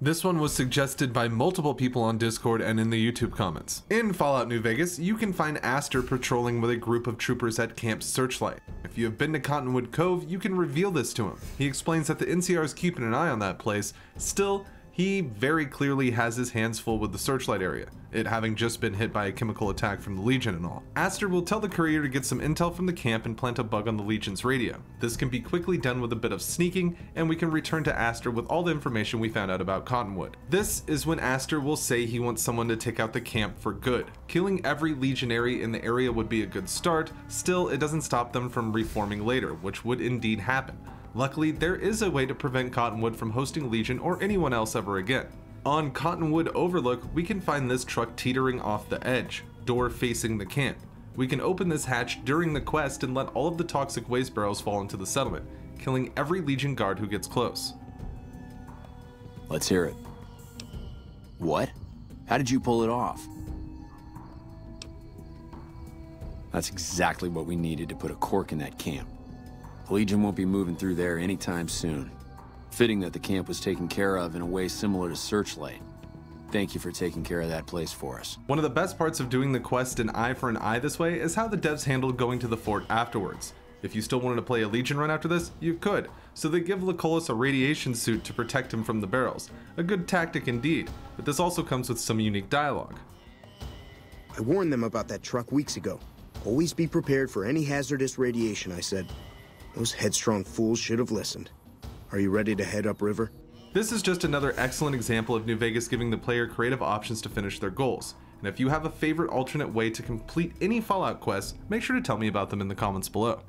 This one was suggested by multiple people on Discord and in the YouTube comments. In Fallout New Vegas, you can find Astor patrolling with a group of troopers at Camp Searchlight. If you have been to Cottonwood Cove, you can reveal this to him. He explains that the NCR is keeping an eye on that place. Still, he very clearly has his hands full with the searchlight area, it having just been hit by a chemical attack from the Legion and all. Astor will tell the courier to get some intel from the camp and plant a bug on the Legion's radio. This can be quickly done with a bit of sneaking, and we can return to Astor with all the information we found out about Cottonwood. This is when Astor will say he wants someone to take out the camp for good. Killing every legionary in the area would be a good start, still it doesn't stop them from reforming later, which would indeed happen. Luckily, there is a way to prevent Cottonwood from hosting Legion or anyone else ever again. On Cottonwood Overlook, we can find this truck teetering off the edge, door facing the camp. We can open this hatch during the quest and let all of the toxic waste barrels fall into the settlement, killing every Legion guard who gets close. Let's hear it. What? How did you pull it off? That's exactly what we needed to put a cork in that camp. Legion won't be moving through there anytime soon. Fitting that the camp was taken care of in a way similar to Searchlight. Thank you for taking care of that place for us. One of the best parts of doing the quest an eye for an eye this way is how the devs handled going to the fort afterwards. If you still wanted to play a Legion run after this, you could, so they give Lucullus a radiation suit to protect him from the barrels. A good tactic indeed, but this also comes with some unique dialogue. I warned them about that truck weeks ago. Always be prepared for any hazardous radiation, I said. Those headstrong fools should have listened. Are you ready to head upriver? This is just another excellent example of New Vegas giving the player creative options to finish their goals. And if you have a favorite alternate way to complete any Fallout quest, make sure to tell me about them in the comments below.